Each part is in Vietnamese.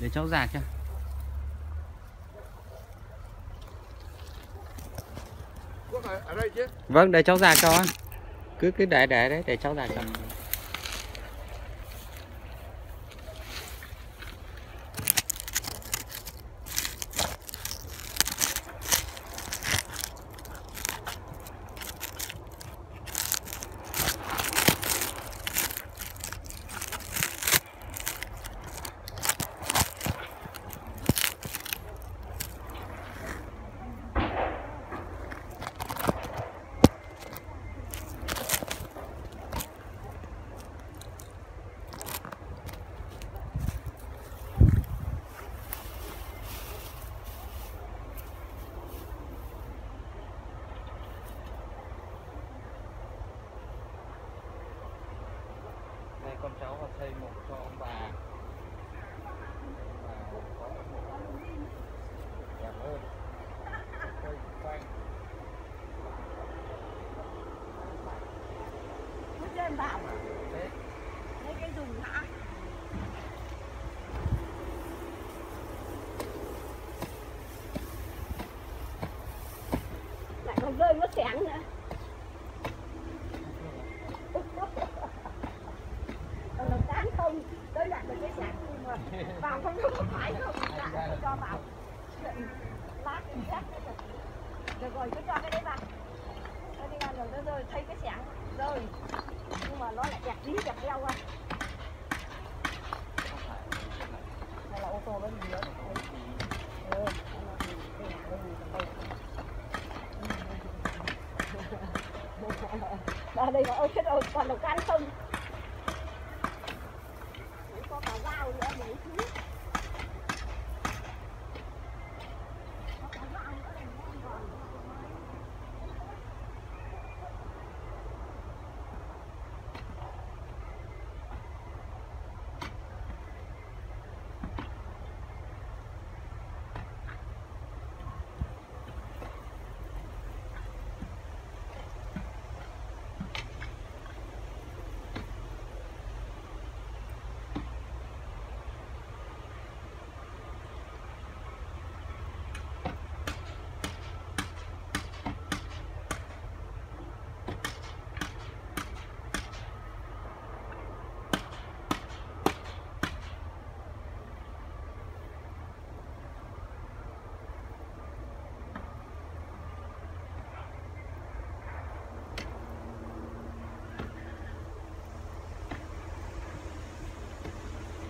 để cháu giạc cho. Vâng để cháu giạc cho cứ cứ để để đấy để cháu giạc cho đây con cháu vào xây một cho ông bà Ông bà có một đẹp hơn cây xung quanh Nó trên bảo thế Lấy cái dùng hả? Lại còn rơi mất sáng nữa Còn đồng tán không Tới đặt được cái sáng nhưng mà Vào không có phải không Dạ, cho vào Lát thì chắc Được rồi, cứ cho cái đấy vào Nó đi ăn rồi nó rơi, thấy cái sáng rơi Nhưng mà nó lại đẹp tí đẹp đeo qua Hay là ô tô nó gì nữa Ừ, nó thì cái nhà đây thì đây. Ra đây là ôi chết rồi, còn đầu can không Đấy, có cả dao nữa mấy thứ Có cả dao nữa này, ngon còn.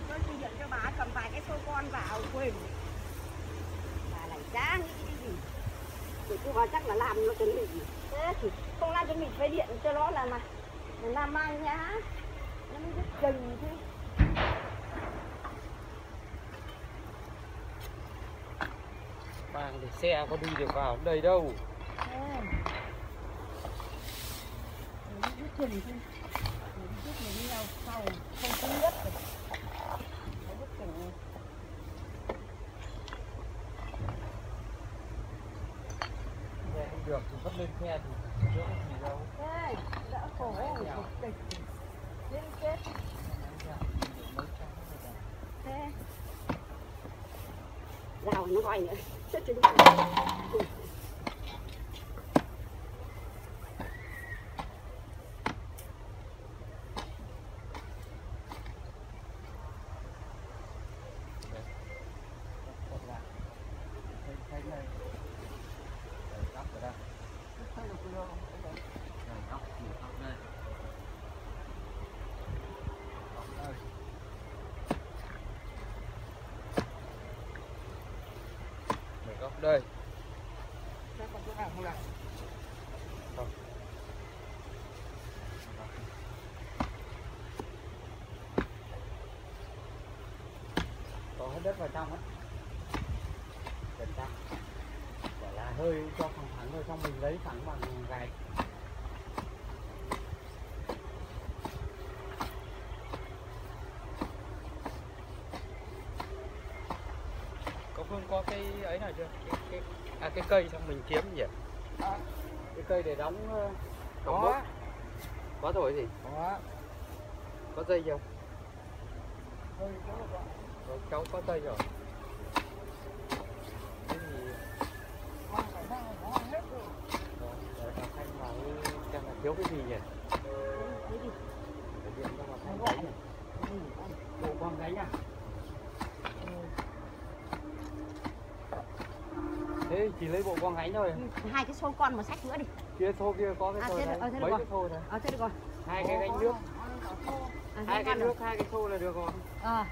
Tôi chỉ điện cho bà cầm vài cái xô con vào quên Bà lại chả nghĩ cái gì? Thì cô bà chắc là làm nó chuẩn bị. Gì Thế thì không làm chuẩn bị phải điện cho nó là mà. Là làm mang nhá. Nó mới biết chừng chứ. Bằng để xe có đi được vào đây đâu. Thế. Nó biết chừng chứ. Nó biết mình sau. Không biết rồi Nó biết chừng xe không được thì vất lên xe thì đỡ gì đâu. Thế đỡ khổ khổ kịch Đến chết Thế. Rào nó gọi nữa. Chết chứ. Đúng rồi. Còn lại thấy thấy này Đấy, góc ở đây thấy được chưa đây góc thì góc đây góc đây Để góc đây. Thế còn chỗ nào không làm có hết đất vào trong á. Để ta Để là hơi cho phẳng thẳng rồi xong mình lấy thẳng bằng gạch. Có cái ấy nào chưa? Cái, cái, à cái cây xong mình kiếm gì À. cái cây để đóng ờ, cọc Có có rồi gì? Có có dây không. Rồi, cháu có tay rồi cái gì Mang phải mang nó hết rồi. Rồi, để bà Khanh vào cái xem là thiếu cái gì nhỉ Đấy đi. để điện cho bà Khanh thấy nhỉ bộ quang gáy à thế chỉ lấy bộ quang gáy thôi. Ừ, hai cái xô con một sách nữa đi. Kia thô kia có cái À, đấy được- ờ, mấy rồi. cái thô thôi. Ờ thế được rồi. Hai cái gánh nước. À, hai cái nước hai cái thô là được rồi. Ờ.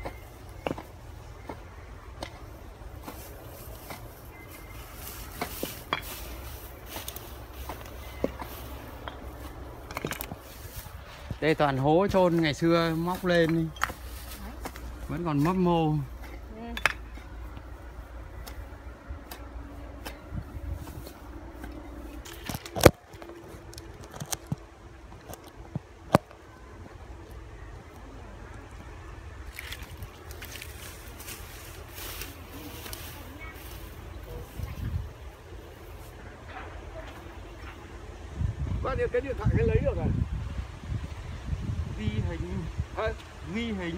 Đây toàn hố trôn ngày xưa móc lên đi. vẫn còn mấp mô nhiêu cái điện thoại cái lấy được rồi. ghi hình Hả? ghi hình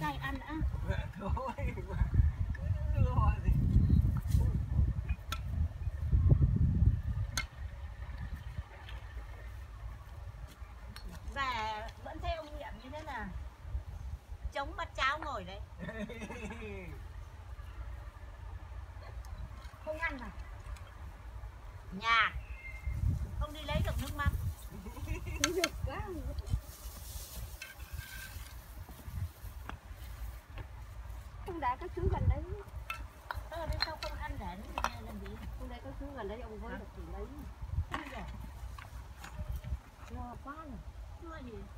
cay ăn á thôi cứ đưa gì và vẫn thấy ông nghiệm như thế nào? Chống mặt cháo ngồi đấy. Không ăn mà. Nhà. Không đi lấy được nước mắm. Được quá. các thứ gần đấy. Tức là bên sau không ăn để làm gì? Hôm nay các thứ gần đấy ông với được chỉ lấy Ui giời Lo quá rồi. Lo gì.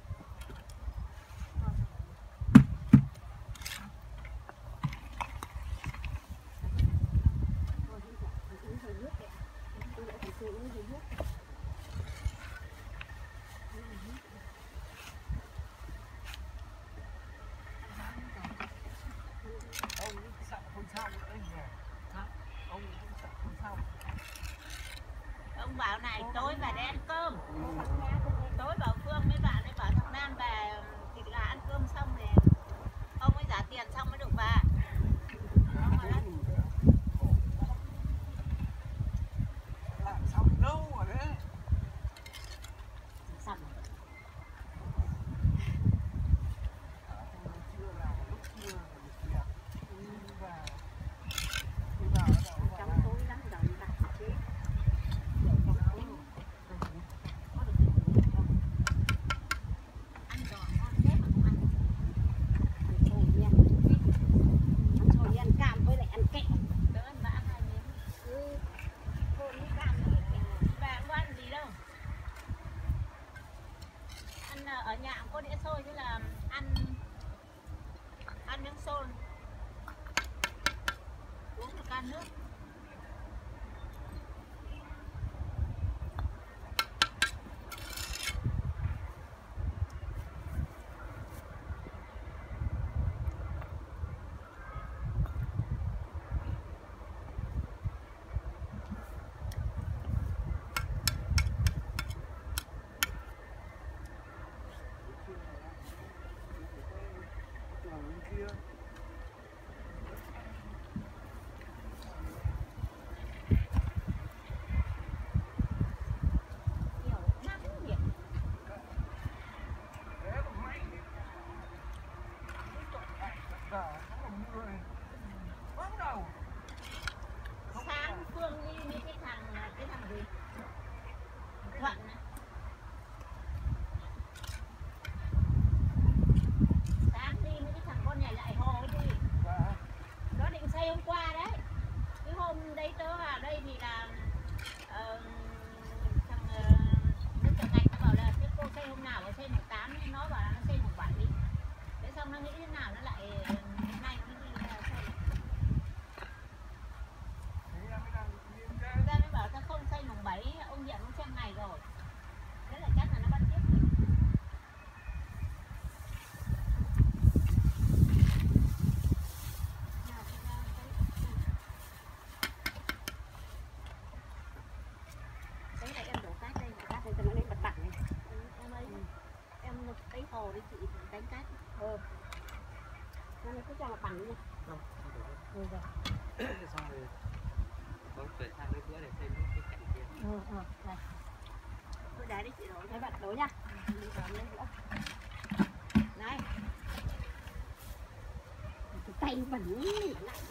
hồ đi chị đánh cát. Ờ, Nên nó cứ cho là bằng nha không không được. Ừ, rồi. Xong rồi con chuyển sang cái bữa để thêm ừ, ừ, này tôi đá đi chị đổ đấy bạn đổ nha. Ừ, này. Tay bẩn lại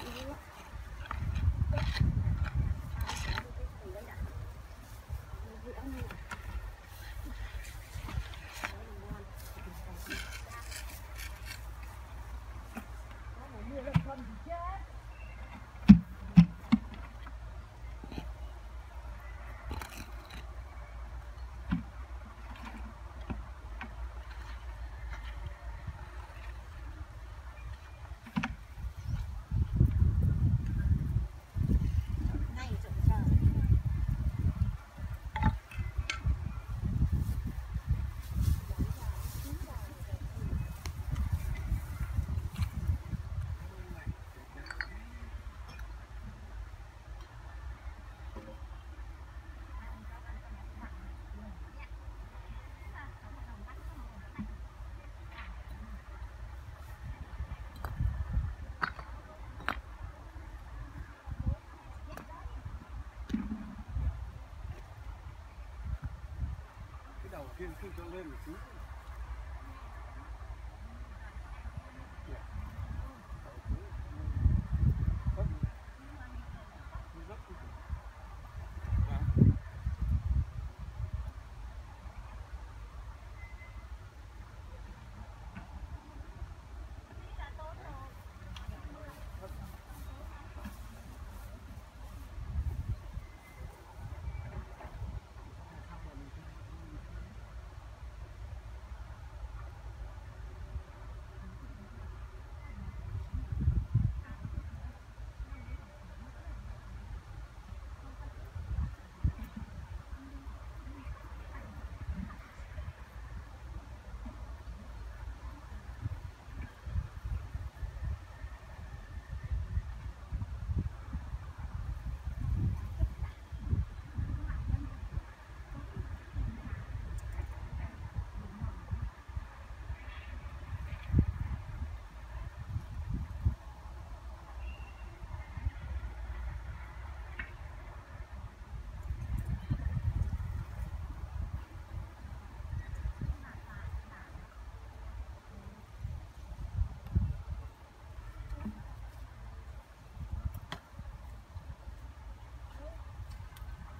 Aquele que está lendo, é sim?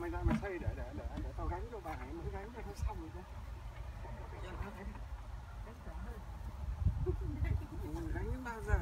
mày ra mày xây để để để để tao gánh cho bà hãy mới gánh cho nó xong rồi chứ gánh đến bao giờ.